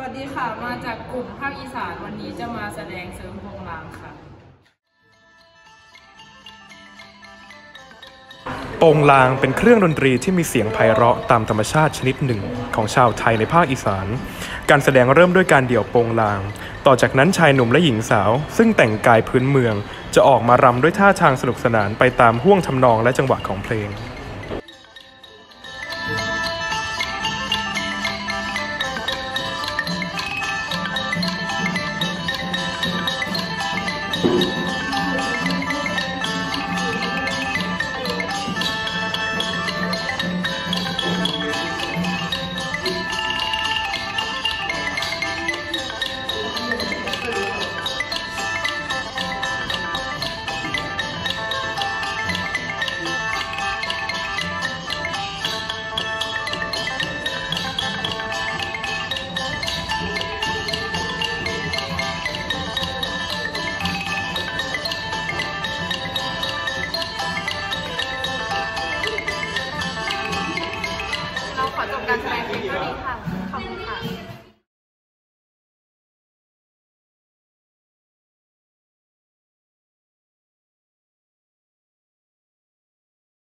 วัสดีค่ะ มาจากกลุ่มภาคอีสานวันนี้จะมาแสดงเสริมโพงลางค่ะ โปงลางเป็นเครื่องดนตรีที่มีเสียงไพเราะตามธรรมชาติชนิดหนึ่งของชาวไทยในภาคอีสาน การแสดงเริ่มด้วยการเดี่ยวโปงลาง ต่อจากนั้นชายหนุ่มและหญิงสาว ซึ่งแต่งกายพื้นเมือง จะออกมารำด้วยท่าทางสนุกสนานไปตามห่วงทำนองและจังหวะของเพลง การแสดงเพียงเท่านี้ค่ะขอบคุณค่ะ